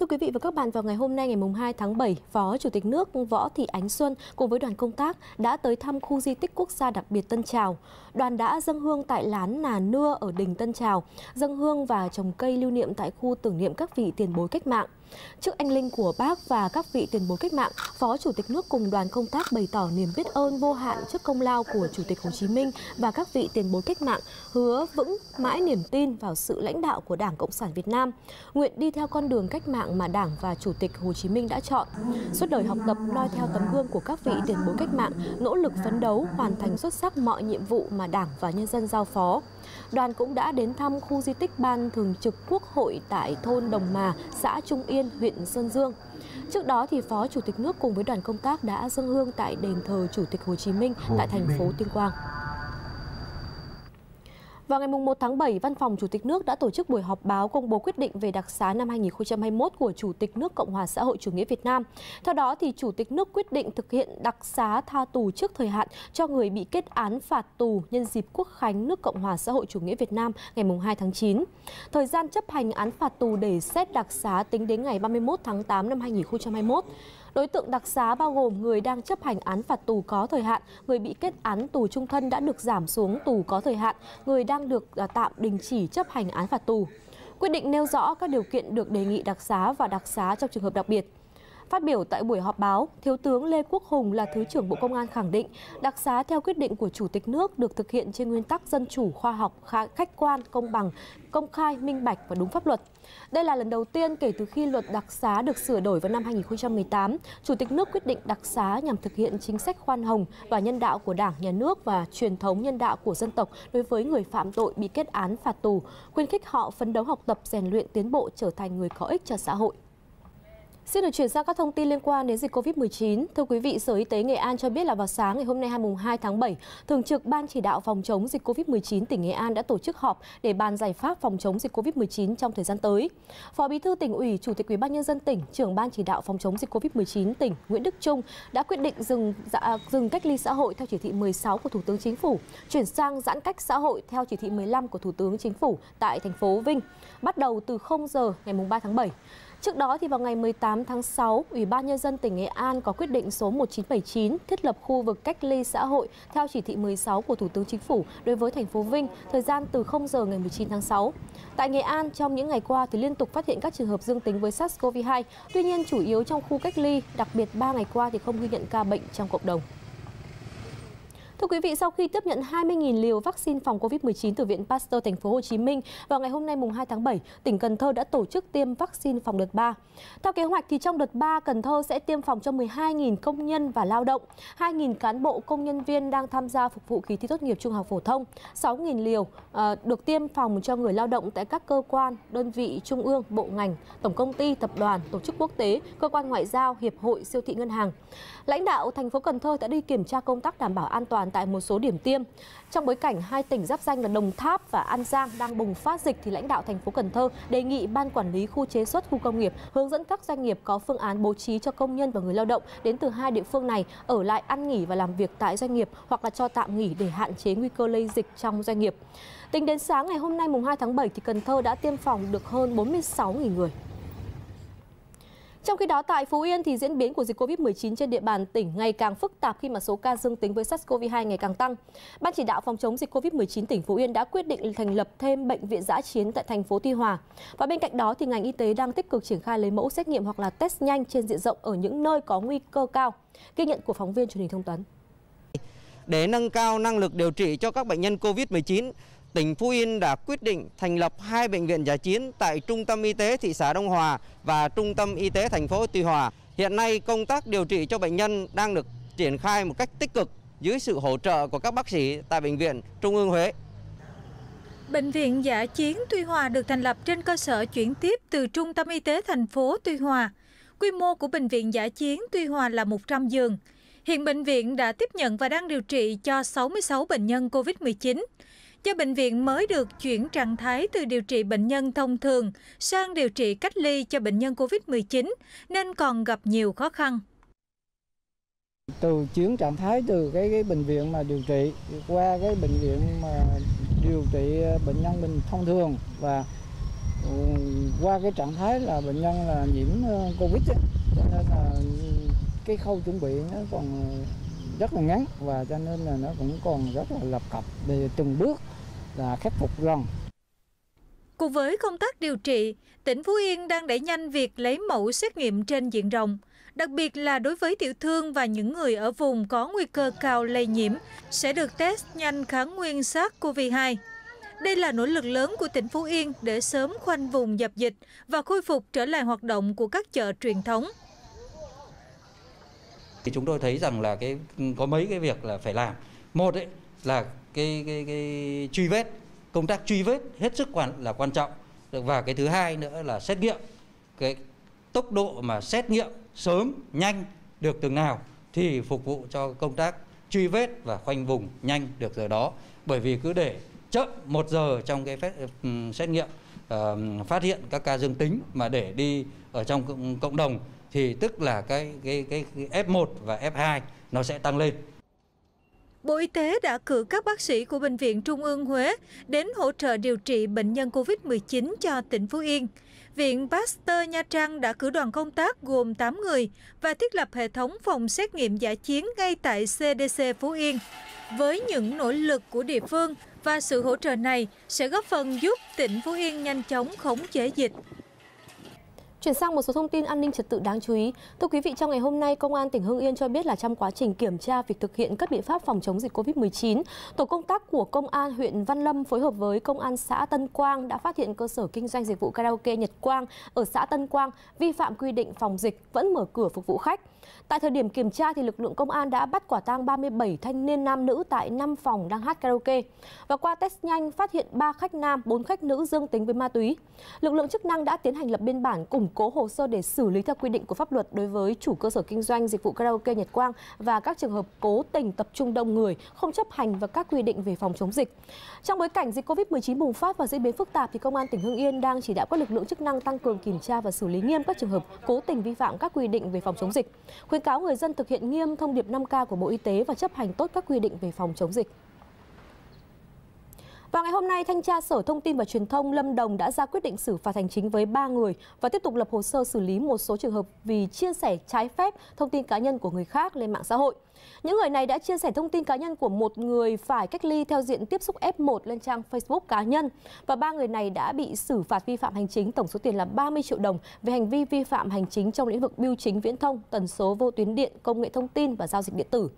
Thưa quý vị và các bạn, vào ngày hôm nay ngày 2 tháng 7, Phó Chủ tịch nước Võ Thị Ánh Xuân cùng với đoàn công tác đã tới thăm khu di tích quốc gia đặc biệt Tân Trào. Đoàn đã dâng hương tại lán Nà Nưa ở đỉnh Tân Trào, dâng hương và trồng cây lưu niệm tại khu tưởng niệm các vị tiền bối cách mạng. Trước anh linh của bác và các vị tiền bối cách mạng, Phó Chủ tịch nước cùng đoàn công tác bày tỏ niềm biết ơn vô hạn trước công lao của Chủ tịch Hồ Chí Minh và các vị tiền bối cách mạng, hứa vững mãi niềm tin vào sự lãnh đạo của Đảng Cộng sản Việt Nam, nguyện đi theo con đường cách mạng mà Đảng và Chủ tịch Hồ Chí Minh đã chọn. Suốt đời học tập noi theo tấm gương của các vị tiền bối cách mạng, nỗ lực phấn đấu, hoàn thành xuất sắc mọi nhiệm vụ mà Đảng và nhân dân giao phó đoàn cũng đã đến thăm khu di tích Ban Thường trực Quốc hội tại thôn Đồng Mà, xã Trung Yên, huyện Sơn Dương. Trước đó thì Phó Chủ tịch nước cùng với đoàn công tác đã dâng hương tại đền thờ Chủ tịch Hồ Chí Minh tại thành phố Tuyên Quang. Vào ngày 1 tháng 7, Văn phòng Chủ tịch nước đã tổ chức buổi họp báo công bố quyết định về đặc xá năm 2021 của Chủ tịch nước Cộng hòa xã hội chủ nghĩa Việt Nam. Theo đó, thì Chủ tịch nước quyết định thực hiện đặc xá tha tù trước thời hạn cho người bị kết án phạt tù nhân dịp Quốc khánh nước Cộng hòa xã hội chủ nghĩa Việt Nam ngày 2 tháng 9. Thời gian chấp hành án phạt tù để xét đặc xá tính đến ngày 31 tháng 8 năm 2021. Đối tượng đặc xá bao gồm người đang chấp hành án phạt tù có thời hạn, người bị kết án tù trung thân đã được giảm xuống tù có thời hạn, người đang đang được à, tạm đình chỉ chấp hành án phạt tù. Quyết định nêu rõ các điều kiện được đề nghị đặc xá và đặc xá trong trường hợp đặc biệt. Phát biểu tại buổi họp báo, Thiếu tướng Lê Quốc Hùng là Thứ trưởng Bộ Công an khẳng định đặc xá theo quyết định của Chủ tịch nước được thực hiện trên nguyên tắc dân chủ, khoa học, khách quan, công bằng, công khai, minh bạch và đúng pháp luật. Đây là lần đầu tiên kể từ khi luật đặc xá được sửa đổi vào năm 2018, Chủ tịch nước quyết định đặc xá nhằm thực hiện chính sách khoan hồng và nhân đạo của Đảng, Nhà nước và truyền thống nhân đạo của dân tộc đối với người phạm tội bị kết án phạt tù, khuyến khích họ phấn đấu học tập, rèn luyện, tiến bộ trở thành người có ích cho xã hội. Xin được chuyển sang các thông tin liên quan đến dịch Covid-19. Thưa quý vị, Sở Y tế Nghệ An cho biết là vào sáng ngày hôm nay 2 tháng 7, Thường trực Ban chỉ đạo phòng chống dịch Covid-19 tỉnh Nghệ An đã tổ chức họp để bàn giải pháp phòng chống dịch Covid-19 trong thời gian tới. Phó Bí thư tỉnh ủy, Chủ tịch Ủy ban nhân dân tỉnh, trưởng Ban chỉ đạo phòng chống dịch Covid-19 tỉnh Nguyễn Đức Trung đã quyết định dừng dạ, dừng cách ly xã hội theo chỉ thị 16 của Thủ tướng Chính phủ, chuyển sang giãn cách xã hội theo chỉ thị 15 của Thủ tướng Chính phủ tại thành phố Vinh, bắt đầu từ 0 giờ ngày 3 tháng 7. Trước đó thì vào ngày 18 tháng 6, Ủy ban nhân dân tỉnh Nghệ An có quyết định số 1979 thiết lập khu vực cách ly xã hội theo chỉ thị 16 của Thủ tướng Chính phủ đối với thành phố Vinh, thời gian từ 0 giờ ngày 19 tháng 6. Tại Nghệ An, trong những ngày qua thì liên tục phát hiện các trường hợp dương tính với SARS-CoV-2, tuy nhiên chủ yếu trong khu cách ly, đặc biệt 3 ngày qua thì không ghi nhận ca bệnh trong cộng đồng. Thưa quý vị, sau khi tiếp nhận 20.000 liều vaccine phòng COVID-19 từ Viện Pasteur Thành phố Hồ Chí Minh, vào ngày hôm nay mùng 2 tháng 7, tỉnh Cần Thơ đã tổ chức tiêm vaccine phòng đợt 3. Theo kế hoạch thì trong đợt 3, Cần Thơ sẽ tiêm phòng cho 12.000 công nhân và lao động, 2.000 cán bộ công nhân viên đang tham gia phục vụ kỳ thi tốt nghiệp trung học phổ thông, 6.000 liều uh, được tiêm phòng cho người lao động tại các cơ quan, đơn vị trung ương, bộ ngành, tổng công ty, tập đoàn, tổ chức quốc tế, cơ quan ngoại giao, hiệp hội, siêu thị ngân hàng. Lãnh đạo thành phố Cần Thơ đã đi kiểm tra công tác đảm bảo an toàn tại một số điểm tiêm. Trong bối cảnh hai tỉnh giáp danh là Đồng Tháp và An Giang đang bùng phát dịch thì lãnh đạo thành phố Cần Thơ đề nghị ban quản lý khu chế xuất khu công nghiệp hướng dẫn các doanh nghiệp có phương án bố trí cho công nhân và người lao động đến từ hai địa phương này ở lại ăn nghỉ và làm việc tại doanh nghiệp hoặc là cho tạm nghỉ để hạn chế nguy cơ lây dịch trong doanh nghiệp. Tính đến sáng ngày hôm nay, mùng 2 tháng 7 thì Cần Thơ đã tiêm phòng được hơn 46.000 người. Trong khi đó tại Phú Yên thì diễn biến của dịch Covid-19 trên địa bàn tỉnh ngày càng phức tạp khi mà số ca dương tính với SARS-CoV-2 ngày càng tăng. Ban chỉ đạo phòng chống dịch Covid-19 tỉnh Phú Yên đã quyết định thành lập thêm bệnh viện giã chiến tại thành phố Tuy Hòa. Và bên cạnh đó thì ngành y tế đang tích cực triển khai lấy mẫu xét nghiệm hoặc là test nhanh trên diện rộng ở những nơi có nguy cơ cao. Ghi nhận của phóng viên truyền hình thông tấn. Để nâng cao năng lực điều trị cho các bệnh nhân Covid-19, tỉnh Phú Yên đã quyết định thành lập hai bệnh viện giả chiến tại Trung tâm Y tế thị xã Đông Hòa và Trung tâm Y tế thành phố Tuy Hòa. Hiện nay, công tác điều trị cho bệnh nhân đang được triển khai một cách tích cực dưới sự hỗ trợ của các bác sĩ tại Bệnh viện Trung ương Huế. Bệnh viện giả chiến Tuy Hòa được thành lập trên cơ sở chuyển tiếp từ Trung tâm Y tế thành phố Tuy Hòa. Quy mô của Bệnh viện giả chiến Tuy Hòa là 100 giường. Hiện bệnh viện đã tiếp nhận và đang điều trị cho 66 bệnh nhân COVID-19 do bệnh viện mới được chuyển trạng thái từ điều trị bệnh nhân thông thường sang điều trị cách ly cho bệnh nhân COVID-19 nên còn gặp nhiều khó khăn. Từ chuyển trạng thái từ cái, cái bệnh viện mà điều trị qua cái bệnh viện mà điều trị bệnh nhân bình thông thường và ừ, qua cái trạng thái là bệnh nhân là nhiễm ờ, covid ấy, cho nên là cái khâu chuẩn bị nó còn rất là ngắn và cho nên là nó cũng còn rất là lập cập để từng bước là khắc phục dần Cùng với công tác điều trị, tỉnh Phú Yên đang đẩy nhanh việc lấy mẫu xét nghiệm trên diện rộng, đặc biệt là đối với tiểu thương và những người ở vùng có nguy cơ cao lây nhiễm sẽ được test nhanh kháng nguyên SARS-CoV-2. Đây là nỗ lực lớn của tỉnh Phú Yên để sớm khoanh vùng dập dịch và khôi phục trở lại hoạt động của các chợ truyền thống. Thì chúng tôi thấy rằng là cái có mấy cái việc là phải làm. Một ấy là cái cái cái truy vết, công tác truy vết hết sức quan là quan trọng. Và cái thứ hai nữa là xét nghiệm. Cái tốc độ mà xét nghiệm sớm, nhanh được từng nào thì phục vụ cho công tác truy vết và khoanh vùng nhanh được giờ đó. Bởi vì cứ để chậm một giờ trong cái phép, ừ, xét nghiệm uh, phát hiện các ca dương tính mà để đi ở trong cộng đồng thì tức là cái cái cái, cái F1 và F2 nó sẽ tăng lên. Bộ Y tế đã cử các bác sĩ của Bệnh viện Trung ương Huế đến hỗ trợ điều trị bệnh nhân COVID-19 cho tỉnh Phú Yên. Viện Pasteur Nha Trang đã cử đoàn công tác gồm 8 người và thiết lập hệ thống phòng xét nghiệm giả chiến ngay tại CDC Phú Yên. Với những nỗ lực của địa phương và sự hỗ trợ này sẽ góp phần giúp tỉnh Phú Yên nhanh chóng khống chế dịch. Chuyển sang một số thông tin an ninh trật tự đáng chú ý. Thưa quý vị, trong ngày hôm nay, Công an tỉnh Hưng Yên cho biết là trong quá trình kiểm tra việc thực hiện các biện pháp phòng chống dịch COVID-19, tổ công tác của Công an huyện Văn Lâm phối hợp với Công an xã Tân Quang đã phát hiện cơ sở kinh doanh dịch vụ karaoke Nhật Quang ở xã Tân Quang vi phạm quy định phòng dịch vẫn mở cửa phục vụ khách. Tại thời điểm kiểm tra thì lực lượng công an đã bắt quả tang 37 thanh niên nam nữ tại 5 phòng đang hát karaoke. Và qua test nhanh phát hiện 3 khách nam, 4 khách nữ dương tính với ma túy. Lực lượng chức năng đã tiến hành lập biên bản củng cố hồ sơ để xử lý theo quy định của pháp luật đối với chủ cơ sở kinh doanh dịch vụ karaoke Nhật Quang và các trường hợp cố tình tập trung đông người, không chấp hành và các quy định về phòng chống dịch. Trong bối cảnh dịch Covid-19 bùng phát và diễn biến phức tạp thì Công an tỉnh Hưng Yên đang chỉ đạo các lực lượng chức năng tăng cường kiểm tra và xử lý nghiêm các trường hợp cố tình vi phạm các quy định về phòng chống dịch khuyến cáo người dân thực hiện nghiêm thông điệp 5K của Bộ Y tế và chấp hành tốt các quy định về phòng chống dịch. Vào ngày hôm nay, Thanh tra Sở Thông tin và Truyền thông Lâm Đồng đã ra quyết định xử phạt hành chính với 3 người và tiếp tục lập hồ sơ xử lý một số trường hợp vì chia sẻ trái phép thông tin cá nhân của người khác lên mạng xã hội. Những người này đã chia sẻ thông tin cá nhân của một người phải cách ly theo diện tiếp xúc F1 lên trang Facebook cá nhân và ba người này đã bị xử phạt vi phạm hành chính tổng số tiền là 30 triệu đồng về hành vi vi phạm hành chính trong lĩnh vực bưu chính viễn thông, tần số vô tuyến điện, công nghệ thông tin và giao dịch điện tử.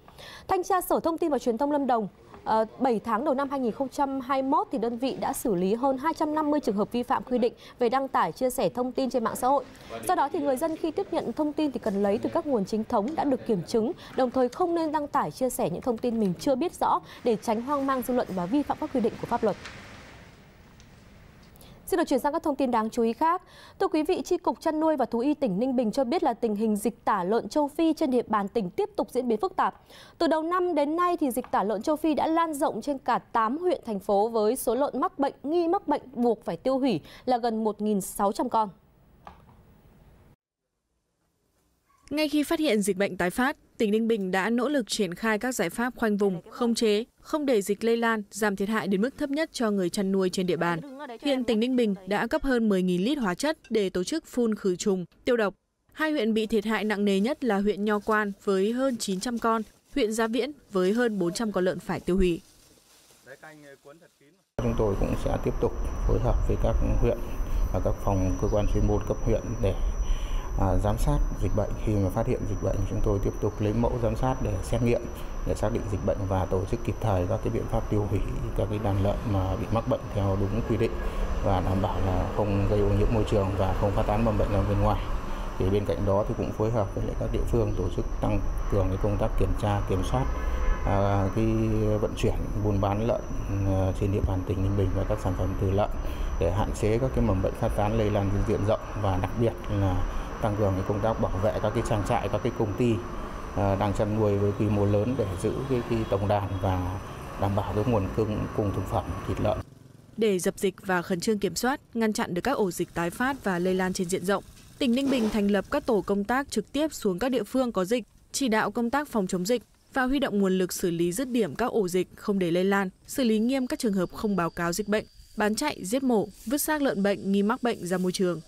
Thanh tra Sở Thông tin và Truyền thông Lâm Đồng Ờ, 7 tháng đầu năm 2021 thì đơn vị đã xử lý hơn 250 trường hợp vi phạm quy định về đăng tải chia sẻ thông tin trên mạng xã hội. Do đó thì người dân khi tiếp nhận thông tin thì cần lấy từ các nguồn chính thống đã được kiểm chứng, đồng thời không nên đăng tải chia sẻ những thông tin mình chưa biết rõ để tránh hoang mang dư luận và vi phạm các quy định của pháp luật. Xin được chuyển sang các thông tin đáng chú ý khác. Thưa quý vị, Tri Cục Chăn nuôi và Thú y tỉnh Ninh Bình cho biết là tình hình dịch tả lợn châu Phi trên địa bàn tỉnh tiếp tục diễn biến phức tạp. Từ đầu năm đến nay thì dịch tả lợn châu Phi đã lan rộng trên cả 8 huyện thành phố với số lợn mắc bệnh nghi mắc bệnh buộc phải tiêu hủy là gần 1.600 con. Ngay khi phát hiện dịch bệnh tái phát, tỉnh Ninh Bình đã nỗ lực triển khai các giải pháp khoanh vùng, không chế, không để dịch lây lan, giảm thiệt hại đến mức thấp nhất cho người chăn nuôi trên địa bàn. Hiện tỉnh Ninh Bình đã cấp hơn 10.000 lít hóa chất để tổ chức phun khử trùng, tiêu độc. Hai huyện bị thiệt hại nặng nề nhất là huyện Nho Quan với hơn 900 con, huyện Gia Viễn với hơn 400 con lợn phải tiêu hủy. Chúng tôi cũng sẽ tiếp tục phối hợp với các huyện và các phòng cơ quan chuyên môn cấp huyện để à, giám sát dịch bệnh. Khi mà phát hiện dịch bệnh chúng tôi tiếp tục lấy mẫu giám sát để xét nghiệm để xác định dịch bệnh và tổ chức kịp thời các cái biện pháp tiêu hủy các cái đàn lợn mà bị mắc bệnh theo đúng quy định và đảm bảo là không gây ô nhiễm môi trường và không phát tán mầm bệnh ra bên ngoài. Thì bên cạnh đó thì cũng phối hợp với các địa phương tổ chức tăng cường cái công tác kiểm tra kiểm soát à, cái vận chuyển buôn bán lợn à, trên địa bàn tỉnh Ninh Bình và các sản phẩm từ lợn để hạn chế các cái mầm bệnh phát tán lây lan trên diện rộng và đặc biệt là tăng cường cái công tác bảo vệ các cái trang trại các cái công ty à, đang chăn nuôi với quy mô lớn để giữ cái, cái tổng đàn và đảm bảo cái nguồn cung cung thực phẩm thịt lợn. Để dập dịch và khẩn trương kiểm soát, ngăn chặn được các ổ dịch tái phát và lây lan trên diện rộng, tỉnh Ninh Bình thành lập các tổ công tác trực tiếp xuống các địa phương có dịch, chỉ đạo công tác phòng chống dịch và huy động nguồn lực xử lý dứt điểm các ổ dịch không để lây lan, xử lý nghiêm các trường hợp không báo cáo dịch bệnh bán chạy, giết mổ, vứt xác lợn bệnh nghi mắc bệnh ra môi trường.